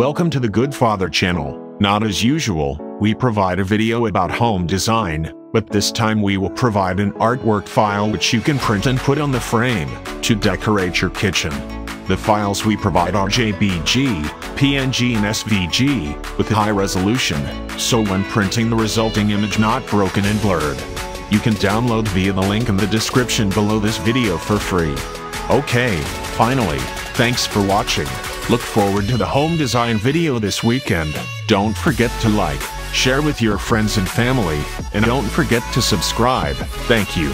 Welcome to the Good Father channel. Not as usual, we provide a video about home design, but this time we will provide an artwork file which you can print and put on the frame to decorate your kitchen. The files we provide are JPG, PNG and SVG with high resolution, so when printing the resulting image not broken and blurred. You can download via the link in the description below this video for free. Okay, finally, thanks for watching. Look forward to the home design video this weekend. Don't forget to like, share with your friends and family, and don't forget to subscribe. Thank you.